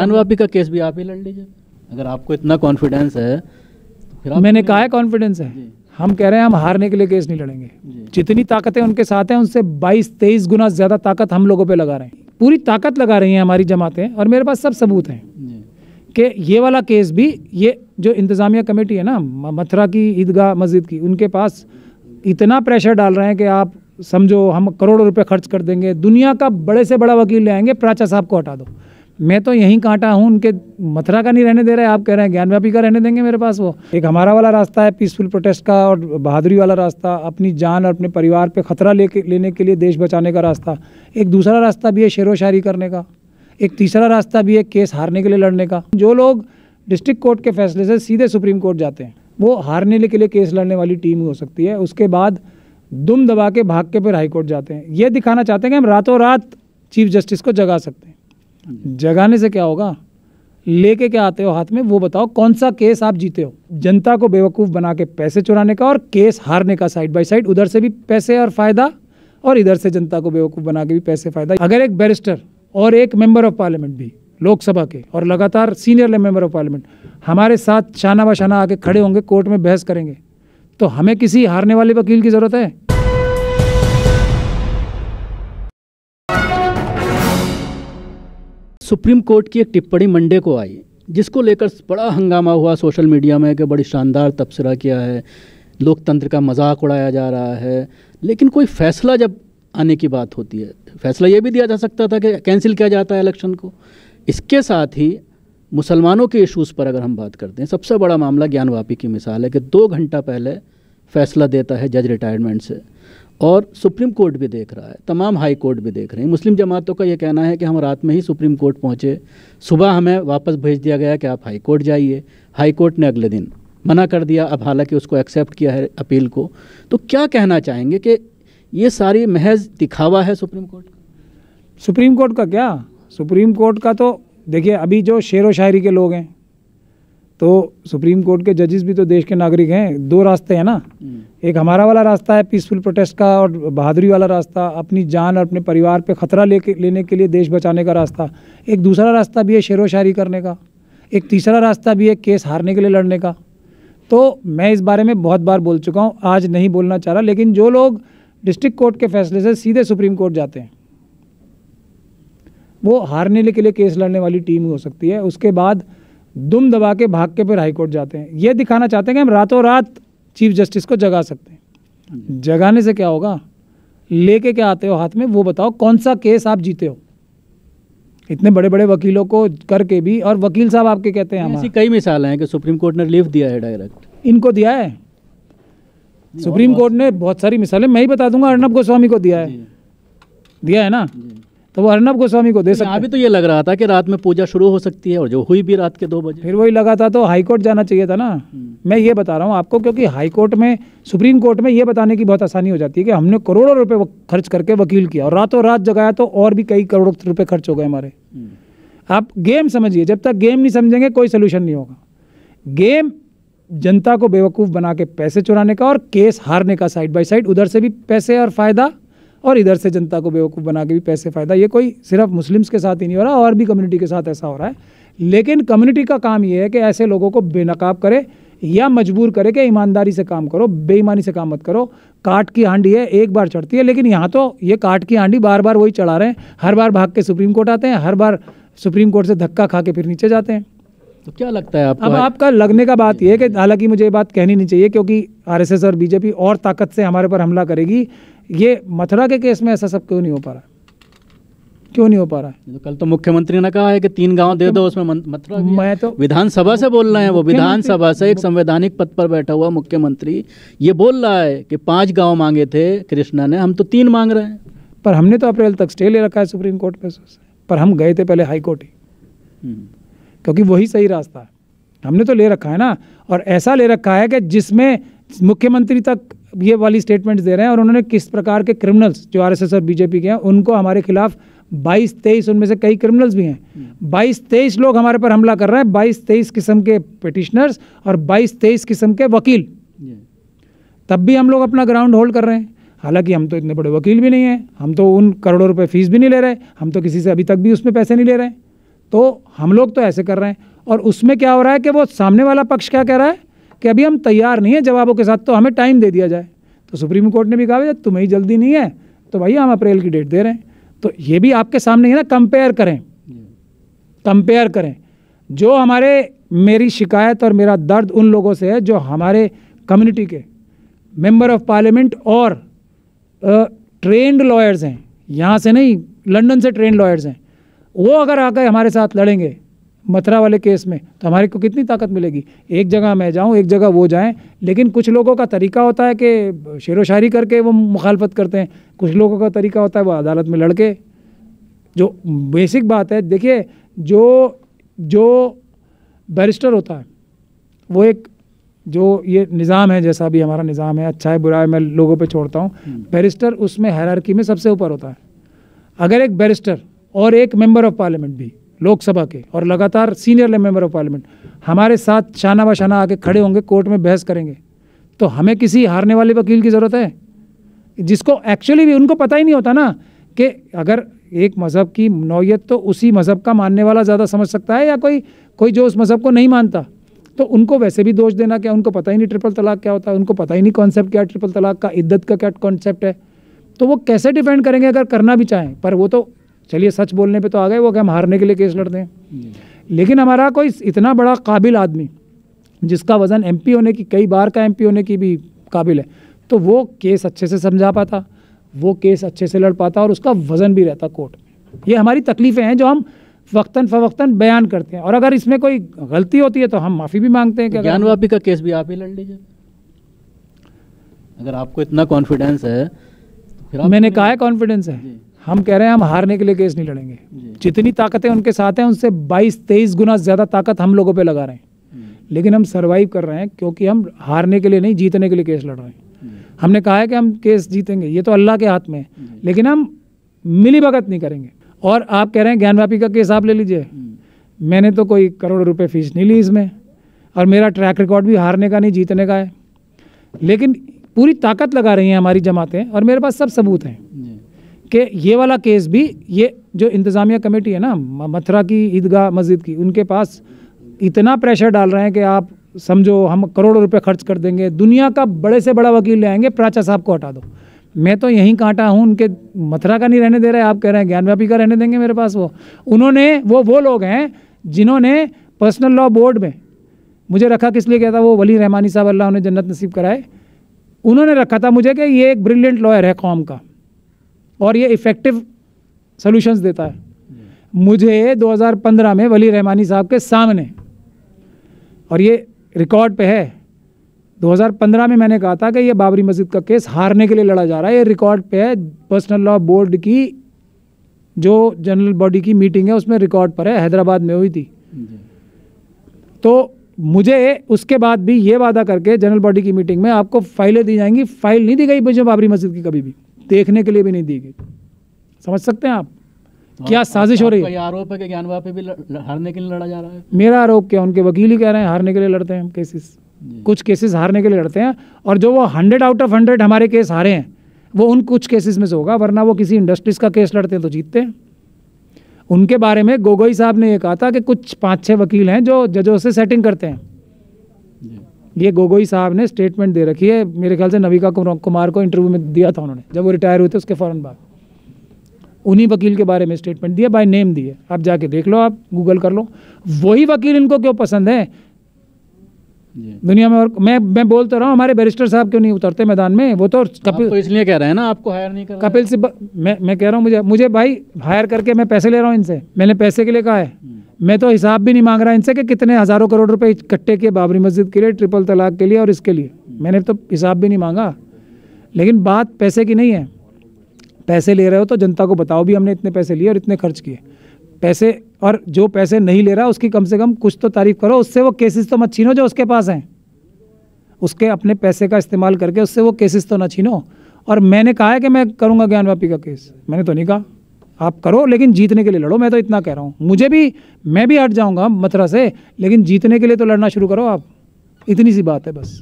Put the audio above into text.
ज्ञानवापी का केस भी आप ही लड़ लीजिए। अगर आपको इतना कॉन्फिडेंस है तो फिर मैंने कहा है कॉन्फिडेंस है। हम कह रहे हैं हम हारने के लिए केस नहीं लड़ेंगे। जितनी ताकतें उनके साथ हैं उनसे 22 23 गुना ज़्यादा ताकत हम लोगों पे लगा रहे हैं। पूरी ताकत लगा रही हैं हमारी जमातें और मेरे पास सब सबूत हैं कि ये वाला केस भी ये जो इंतज़ामिया कमेटी है ना मथुरा की ईदगाह मस्जिद की उनके पास इतना प्रेशर डाल रहे हैं कि आप समझो हम करोड़ों रुपए खर्च कर देंगे। दुनिया का बड़े से बड़ा वकील ले आएँगे प्राचा साहब को हटा दो। मैं तो यहीं कांटा हूँ, उनके मथुरा का नहीं रहने दे रहे, आप कह रहे हैं ज्ञानव्यापी का रहने देंगे मेरे पास वो। एक हमारा वाला रास्ता है पीसफुल प्रोटेस्ट का और बहादुरी वाला रास्ता, अपनी जान और अपने परिवार पे खतरा लेके, लेने के लिए देश बचाने का रास्ता। एक दूसरा रास्ता भी है शेरो शायरी करने का। एक तीसरा रास्ता भी है केस हारने के लिए लड़ने का। जो लोग डिस्ट्रिक्ट कोर्ट के फैसले से सीधे सुप्रीम कोर्ट जाते हैं, वो हारने के लिए केस लड़ने वाली टीम हो सकती है। उसके बाद दुम दबा के भाग के फिर हाईकोर्ट जाते हैं। ये दिखाना चाहते हैं कि हम रातों रात चीफ जस्टिस को जगा सकते हैं। जगाने से क्या होगा? लेके क्या आते हो हाथ में? वो बताओ कौन सा केस आप जीते हो? जनता को बेवकूफ़ बना के पैसे चुराने का और केस हारने का साइड बाय साइड उधर से भी पैसे और फ़ायदा और इधर से जनता को बेवकूफ़ बना के भी पैसे फ़ायदा। अगर एक बैरिस्टर और एक मेंबर ऑफ़ पार्लियामेंट भी, लोकसभा के, और लगातार सीनियर मेंबर ऑफ़ पार्लियामेंट हमारे साथ शाना बशाना आके खड़े होंगे, कोर्ट में बहस करेंगे तो हमें किसी हारने वाले वकील की ज़रूरत है? सुप्रीम कोर्ट की एक टिप्पणी मंडे को आई, जिसको लेकर बड़ा हंगामा हुआ सोशल मीडिया में कि बड़ी शानदार तबसरा किया है, लोकतंत्र का मज़ाक उड़ाया जा रहा है। लेकिन कोई फैसला जब आने की बात होती है, फैसला ये भी दिया जा सकता था कि कैंसिल किया जाता है इलेक्शन को। इसके साथ ही मुसलमानों के इश्यूज़ पर अगर हम बात करते हैं सबसे बड़ा मामला ज्ञानवापी की मिसाल है कि दो घंटा पहले फैसला देता है जज रिटायरमेंट से। और सुप्रीम कोर्ट भी देख रहा है, तमाम हाई कोर्ट भी देख रहे हैं। मुस्लिम जमातों का ये कहना है कि हम रात में ही सुप्रीम कोर्ट पहुँचे। सुबह हमें वापस भेज दिया गया कि आप हाई कोर्ट जाइए। हाई कोर्ट ने अगले दिन मना कर दिया, अब हालाँकि उसको एक्सेप्ट किया है अपील को। तो क्या कहना चाहेंगे कि ये सारी महज दिखावा है सुप्रीम कोर्ट का? सुप्रीम कोर्ट का क्या? सुप्रीम कोर्ट का तो देखिए, अभी जो शेर व शायरी के लोग हैं तो सुप्रीम कोर्ट के जजेस भी तो देश के नागरिक हैं। दो रास्ते हैं ना। एक हमारा वाला रास्ता है पीसफुल प्रोटेस्ट का और बहादुरी वाला रास्ता अपनी जान और अपने परिवार पे खतरा लेके लेने के लिए देश बचाने का रास्ता। एक दूसरा रास्ता भी है शेर व शायरी करने का। एक तीसरा रास्ता भी है केस हारने के लिए लड़ने का। तो मैं इस बारे में बहुत बार बोल चुका हूँ आज नहीं बोलना चाह रहा लेकिन जो लोग डिस्ट्रिक्ट कोर्ट के फैसले से सीधे सुप्रीम कोर्ट जाते हैं वो हारने के लिए केस लड़ने वाली टीम हो सकती है। उसके बाद दुम दबा के भाग के फिर हाईकोर्ट जाते हैं। ये दिखाना चाहते हैं कि हम रातों रात चीफ जस्टिस को जगा सकते हैं। जगाने से क्या होगा? लेके क्या आते हो हाथ में? वो बताओ कौन सा केस आप जीते हो? इतने बड़े बड़े वकीलों को करके भी और वकील साहब आपके कहते हैं ऐसी कई मिसाल हैं कि सुप्रीम कोर्ट ने रिलीफ दिया है डायरेक्ट इनको दिया है? सुप्रीम कोर्ट ने बहुत सारी मिसालें मैं ही बता दूँगा अर्नब गोस्वामी को दिया है। दिया है ना? तो वो अर्नब गोस्वामी को दे सकते यहाँ भी तो ये लग रहा था कि रात में पूजा शुरू हो सकती है और जो हुई भी रात के दो बजे। फिर वही लगा था तो हाई कोर्ट जाना चाहिए था ना। मैं ये बता रहा हूँ आपको क्योंकि हाई कोर्ट में सुप्रीम कोर्ट में ये बताने की बहुत आसानी हो जाती है कि हमने करोड़ों रुपए वक- खर्च करके वकील किया और रातों रात जगाया तो और भी कई करोड़ रुपए खर्च हो गए हमारे। आप गेम समझिए जब तक गेम नहीं समझेंगे कोई सोल्यूशन नहीं होगा। गेम जनता को बेवकूफ़ बना के पैसे चुराने का और केस हारने का साइड बाय साइड उधर से भी पैसे और फ़ायदा और इधर से जनता को बेवकूफ़ बना के भी पैसे फ़ायदा। ये कोई सिर्फ़ मुस्लिम्स के साथ ही नहीं हो रहा और भी कम्युनिटी के साथ ऐसा हो रहा है। लेकिन कम्युनिटी का काम ये है कि ऐसे लोगों को बेनकाब करे या मजबूर करे कि ईमानदारी से काम करो बेईमानी से काम मत करो। काट की हांडी है एक बार चढ़ती है लेकिन यहाँ तो ये काट की हांडी बार बार वही चढ़ा रहे हैं। हर बार भाग के सुप्रीम कोर्ट आते हैं हर बार सुप्रीम कोर्ट से धक्का खा के फिर नीचे जाते हैं। तो क्या लगता है आपको अब आपका लगने का बात यह है कि हालाँकि मुझे ये बात कहनी नहीं चाहिए क्योंकि आरएसएस और बीजेपी और ताकत से हमारे पर हमला करेगी। ये मथुरा के केस में ऐसा सब क्यों नहीं हो पा रहा? क्यों नहीं हो पा रहा? तो कल तो मुख्यमंत्री ने कहा है कि तीन गाँव दे दो उसमें मथुरा मैं तो विधानसभा से बोल रहे हैं वो विधानसभा से एक संवैधानिक पद पर बैठा हुआ मुख्यमंत्री ये बोल रहा है कि पाँच गाँव मांगे थे कृष्णा ने हम तो तीन मांग रहे हैं। पर हमने तो अप्रैल तक स्टे ले रखा है सुप्रीम कोर्ट में पर हम गए थे पहले हाई कोर्ट ही। हम्म। क्योंकि वही सही रास्ता है। हमने तो ले रखा है ना और ऐसा ले रखा है कि जिसमें मुख्यमंत्री तक ये वाली स्टेटमेंट्स दे रहे हैं और उन्होंने किस प्रकार के क्रिमिनल्स जो आरएसएस और बीजेपी के हैं उनको हमारे खिलाफ 22 23 उनमें से कई क्रिमिनल्स भी हैं। 22 23 लोग हमारे पर हमला कर रहे हैं 22 23 किस्म के पिटिशनर्स और 22 23 किस्म के वकील। तब भी हम लोग अपना ग्राउंड होल्ड कर रहे हैं। हालाँकि हम तो इतने बड़े वकील भी नहीं हैं हम तो उन करोड़ों रुपए फ़ीस भी नहीं ले रहे हम तो किसी से अभी तक भी उसमें पैसे नहीं ले रहे। तो हम लोग तो ऐसे कर रहे हैं और उसमें क्या हो रहा है कि वो सामने वाला पक्ष क्या कह रहा है? कि अभी हम तैयार नहीं है जवाबों के साथ तो हमें टाइम दे दिया जाए। तो सुप्रीम कोर्ट ने भी कहा जब तुम्हें ही जल्दी नहीं है तो भाई हम अप्रैल की डेट दे रहे हैं। तो ये भी आपके सामने है ना कंपेयर करें। कंपेयर करें। जो हमारे, मेरी शिकायत और मेरा दर्द उन लोगों से है जो हमारे कम्युनिटी के मेंबर ऑफ़ पार्लियामेंट और ट्रेंड लॉयर्स हैं। यहाँ से नहीं लंदन से ट्रेंड लॉयर्स हैं। वो अगर आकर हमारे साथ लड़ेंगे मथुरा वाले केस में तो हमारे को कितनी ताकत मिलेगी? एक जगह मैं जाऊँ एक जगह वो जाएँ लेकिन कुछ लोगों का तरीका होता है कि शेर शायरी करके वो मुखालफत करते हैं। कुछ लोगों का तरीका होता है वो अदालत में लड़के। जो बेसिक बात है देखिए जो जो बैरिस्टर होता है वो एक जो ये निज़ाम है जैसा भी हमारा निज़ाम है अच्छा है बुरा है मैं लोगों पे छोड़ता हूँ बैरिस्टर उसमें हैरारकी में सबसे ऊपर होता है। अगर एक बैरिस्टर और एक मेंबर ऑफ़ पार्लियामेंट भी लोकसभा के और लगातार सीनियर मेंबर ऑफ़ पार्लियामेंट हमारे साथ शाना बशाना आके खड़े होंगे, कोर्ट में बहस करेंगे। तो हमें किसी हारने वाले वकील की ज़रूरत है? जिसको एक्चुअली भी, उनको पता ही नहीं होता ना कि अगर एक मज़हब की नौयत तो उसी मज़हब का मानने वाला ज़्यादा समझ सकता है या कोई कोई जो उस मज़हब को नहीं मानता? तो उनको वैसे भी दोष देना क्या? उनको पता ही नहीं ट्रिपल तलाक क्या होता है? उनको पता ही नहीं कॉन्सेप्ट क्या ट्रिपल तलाक का, इद्दत का क्या कॉन्सेप्ट है? तो वो कैसे डिफेंड करेंगे अगर करना भी चाहें? पर वो तो चलिए सच बोलने पे तो आ गए वो कि हम हारने के लिए केस लड़ते हैं। लेकिन हमारा कोई इतना बड़ा काबिल आदमी जिसका वज़न एमपी होने की कई बार का एमपी होने की भी काबिल है तो वो केस अच्छे से समझा पाता वो केस अच्छे से लड़ पाता और उसका वज़न भी रहता कोर्ट। में ये हमारी तकलीफ़ें हैं जो हम वक्ता फ़वक्ता बयान करते हैं। और अगर इसमें कोई गलती होती है तो हम माफ़ी भी मांगते हैं कि ज्ञानवापी का केस भी आप ही लड़ लीजिए। अगर आपको इतना कॉन्फिडेंस है तो फिर मैंने कहा है कॉन्फिडेंस है। हम कह रहे हैं हम हारने के लिए केस नहीं लड़ेंगे। जितनी ताकतें उनके साथ हैं उनसे 22 23 गुना ज़्यादा ताकत हम लोगों पे लगा रहे हैं। हम्म। लेकिन हम सरवाइव कर रहे हैं क्योंकि हम हारने के लिए नहीं जीतने के लिए केस लड़ रहे हैं। हम्म। हमने कहा है कि हम केस जीतेंगे ये तो अल्लाह के हाथ में है। लेकिन हम मिली भगत नहीं करेंगे। और आप कह रहे हैं ज्ञानवापी का केस आप ले लीजिए। हम्म। मैंने तो कोई करोड़ रुपए फ़ीस नहीं ली इसमें। और मेरा ट्रैक रिकॉर्ड भी हारने का नहीं जीतने का है। लेकिन पूरी ताकत लगा रही हैं हमारी जमातें और मेरे पास सब सबूत हैं। कि ये वाला केस भी, ये जो इंतज़ामिया कमेटी है ना मथुरा की ईदगाह मस्जिद की, उनके पास इतना प्रेशर डाल रहे हैं कि आप समझो, हम करोड़ों रुपए खर्च कर देंगे, दुनिया का बड़े से बड़ा वकील ले आएँगे, प्राचा साहब को हटा दो। मैं तो यहीं कांटा हूँ, उनके मथुरा का नहीं रहने दे रहे, आप कह रहे हैं, ज्ञानव्यापी का रहने देंगे मेरे पास वो। उन्होंने, वो वो लोग हैं, जिन्होंने पर्सनल लॉ बोर्ड में, मुझे रखा किस लिए कहता वो वली रहमानी साहब, अल्लाह उन्हें जन्नत नसीब कराए, उन्होंने रखा था मुझे कि ये एक ब्रिलियंट लॉयर है कौम का। और ये इफ़ेक्टिव सोल्यूशंस देता है। मुझे 2015 में वली रहमानी साहब के सामने और ये रिकॉर्ड पे है 2015 में मैंने कहा था कि ये बाबरी मस्जिद का केस हारने के लिए लड़ा जा रहा है। ये रिकॉर्ड पे है पर्सनल लॉ बोर्ड की जो जनरल बॉडी की मीटिंग है उसमें रिकॉर्ड पर है हैदराबाद में हुई थी। तो मुझे उसके बाद भी ये वादा करके जनरल बॉडी की मीटिंग में आपको फाइलें दी जाएँगी। फ़ाइल नहीं दी गई मुझे बाबरी मस्जिद की कभी भी। देखने के लिए भी नहीं दी गई। समझ सकते हैं आप? तो क्या साजिश हो रही है? आरोप है कि ज्ञानवा पे भी हारने के लिए लड़ा जा रहा है? मेरा आरोप क्या? उनके वकील ही कह रहे हैं हारने के लिए लड़ते हैं हम केसेस कुछ केसेस हारने के लिए लड़ते हैं और जो वो हंड्रेड आउट ऑफ़ हंड्रेड हमारे केस हारे हैं वो उन कुछ केसेस में से होगा वरना वो किसी इंडस्ट्रीज़ का केस लड़ते हैं तो जीतते हैं। उनके बारे में गोगोई साहब ने ये कहा था कि कुछ पाँच छः वकील हैं जो जजों से सेटिंग करते हैं। ये गोगोई साहब ने स्टेटमेंट दे रखी है। मेरे ख्याल से नविका कुमार को इंटरव्यू में दिया था उन्होंने जब वो रिटायर हुए थे उसके फ़ौरन बाद। उन्हीं वकील के बारे में स्टेटमेंट दिया बाय नेम दिए। आप जाके देख लो आप गूगल कर लो। वही वकील इनको क्यों पसंद है? दुनिया में और मैं मैं बोलता रहा हूँ हमारे बैरिस्टर साहब क्यों नहीं उतरते मैदान में? वो तो कपिल तो इसलिए कह रहे हैं ना आपको हायर नहीं कर कपिल से मैं मैं कह रहा हूँ मुझे मुझे भाई हायर करके मैं पैसे ले रहा हूँ इनसे। मैंने पैसे के लिए कहा है। मैं तो हिसाब भी नहीं मांग रहा इनसे कि कितने हज़ारों करोड़ रुपए इकट्ठे किए बाबरी मस्जिद के लिए ट्रिपल तलाक के लिए और इसके लिए। मैंने तो हिसाब भी नहीं मांगा। लेकिन बात पैसे की नहीं है। पैसे ले रहे हो तो जनता को बताओ भी हमने इतने पैसे लिए और इतने खर्च किए। पैसे और जो पैसे नहीं ले रहा उसकी कम से कम कुछ तो तारीफ़ करो, उससे वो केसेस तो मत छीनो जो उसके पास हैं। उसके अपने पैसे का इस्तेमाल करके उससे वो केसेस तो ना छीनो। और मैंने कहा है कि मैं करूँगा ज्ञानवापी का केस मैंने तो नहीं कहा। आप करो, लेकिन जीतने के लिए लड़ो, मैं तो इतना कह रहा हूँ। मुझे भी, मैं भी हट जाऊँगा मथुरा से, लेकिन जीतने के लिए तो लड़ना शुरू करो आप। इतनी सी बात है बस।